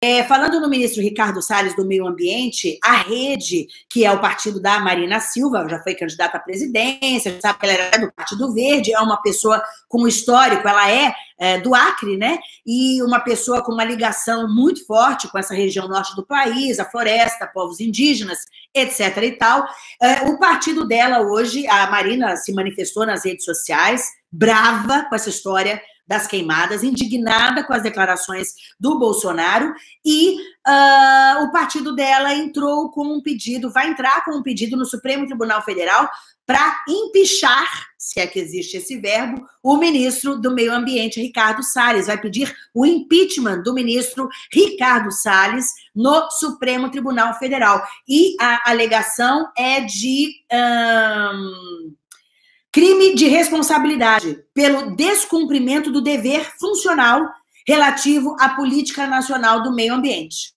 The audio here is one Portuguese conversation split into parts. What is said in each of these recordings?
É, falando no ministro Ricardo Salles do Meio Ambiente, a rede, que é o partido da Marina Silva, já foi candidata à presidência, sabe que ela era do Partido Verde, é uma pessoa com histórico, ela é, é, do Acre, né? E uma pessoa com uma ligação muito forte com essa região norte do país, a floresta, povos indígenas, etc. e tal. É, o partido dela hoje, a Marina se manifestou nas redes sociais, brava com essa história das queimadas, indignada com as declarações do Bolsonaro, e uh, o partido dela entrou com um pedido, vai entrar com um pedido no Supremo Tribunal Federal para empichar, se é que existe esse verbo, o ministro do Meio Ambiente, Ricardo Salles. Vai pedir o impeachment do ministro Ricardo Salles no Supremo Tribunal Federal. E a alegação é de. Um crime de responsabilidade pelo descumprimento do dever funcional relativo à política nacional do meio ambiente,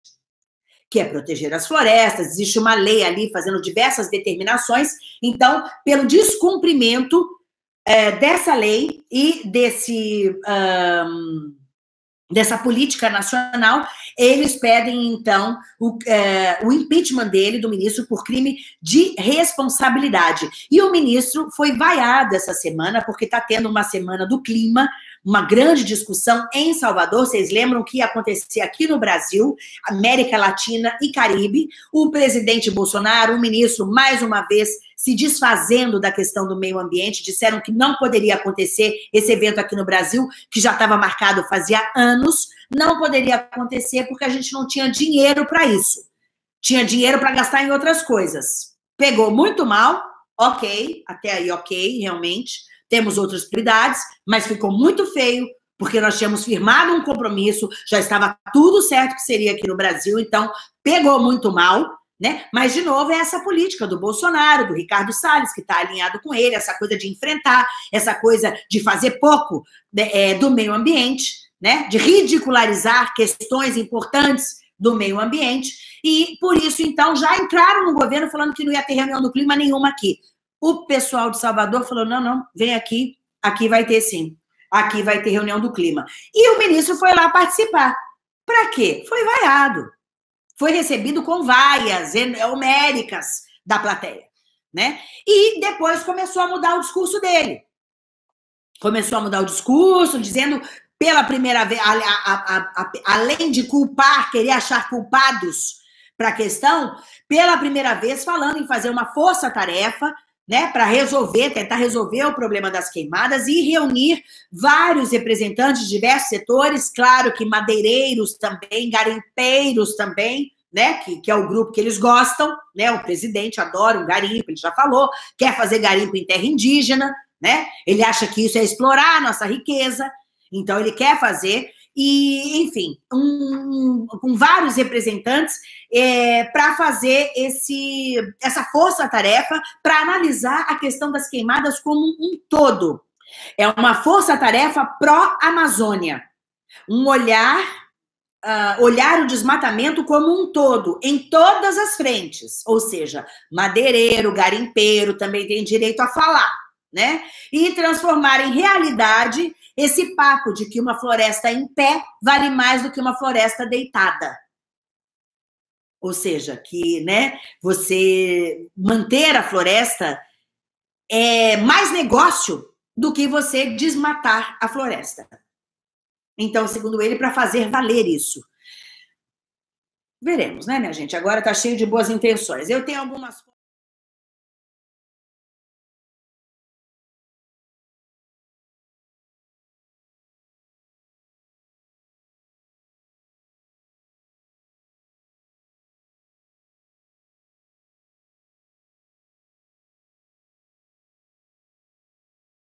que é proteger as florestas. Existe uma lei ali fazendo diversas determinações. Então, pelo descumprimento é, dessa lei e desse. Um, dessa política nacional, eles pedem, então, o, é, o, impeachment dele, do ministro, por crime de responsabilidade. E o ministro foi vaiado essa semana, porque está tendo uma semana do clima, uma grande discussão em Salvador. Vocês lembram que ia acontecer aqui no Brasil, América Latina e Caribe. O presidente Bolsonaro, o ministro, mais uma vez, se desfazendo da questão do meio ambiente, disseram que não poderia acontecer esse evento aqui no Brasil, que já estava marcado fazia anos, não poderia acontecer porque a gente não tinha dinheiro para isso. Tinha dinheiro para gastar em outras coisas. Pegou muito mal, ok, até aí ok, realmente. Temos outras prioridades, mas ficou muito feio, porque nós tínhamos firmado um compromisso, já estava tudo certo que seria aqui no Brasil, então pegou muito mal. Né? Mas, de novo, é essa política do Bolsonaro, do Ricardo Salles, que está alinhado com ele, essa coisa de enfrentar, essa coisa de fazer pouco né, é, do meio ambiente, né? de ridicularizar questões importantes do meio ambiente, e por isso, então, já entraram no governo falando que não ia ter reunião do clima nenhuma aqui. O pessoal de Salvador falou: não, não, vem aqui, aqui vai ter sim. Aqui vai ter reunião do clima. E o ministro foi lá participar. Para quê? Foi vaiado foi recebido com vaias homéricas da plateia, né? E depois começou a mudar o discurso dele. Começou a mudar o discurso, dizendo pela primeira vez, a, a, a, além de culpar, querer achar culpados para a questão, pela primeira vez falando em fazer uma força-tarefa né, para resolver, tentar resolver o problema das queimadas e reunir vários representantes de diversos setores, claro que madeireiros também, garimpeiros também, né, que, que é o grupo que eles gostam, né, o presidente adora um garimpo, ele já falou, quer fazer garimpo em terra indígena, né, ele acha que isso é explorar a nossa riqueza, então ele quer fazer, e, enfim, um, com vários representantes é, para fazer esse, essa força-tarefa para analisar a questão das queimadas como um todo. É uma força-tarefa pró-Amazônia. Um olhar, uh, olhar o desmatamento como um todo, em todas as frentes. Ou seja, madeireiro, garimpeiro também tem direito a falar, né? E transformar em realidade esse papo de que uma floresta em pé vale mais do que uma floresta deitada. Ou seja, que né, você manter a floresta é mais negócio do que você desmatar a floresta. Então, segundo ele, para fazer valer isso. Veremos, né, minha gente? Agora está cheio de boas intenções. Eu tenho algumas